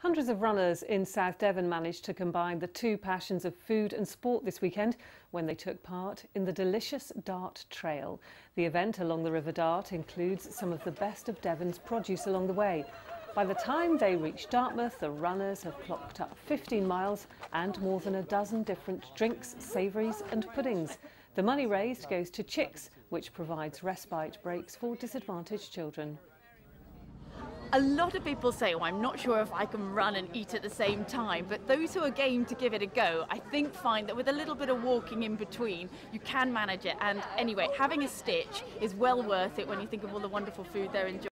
Hundreds of runners in South Devon managed to combine the two passions of food and sport this weekend when they took part in the delicious Dart Trail. The event along the River Dart includes some of the best of Devon's produce along the way. By the time they reach Dartmouth, the runners have clocked up 15 miles and more than a dozen different drinks, savouries and puddings. The money raised goes to Chicks, which provides respite breaks for disadvantaged children. A lot of people say, oh, I'm not sure if I can run and eat at the same time, but those who are game to give it a go, I think find that with a little bit of walking in between, you can manage it. And anyway, having a stitch is well worth it when you think of all the wonderful food they're enjoying.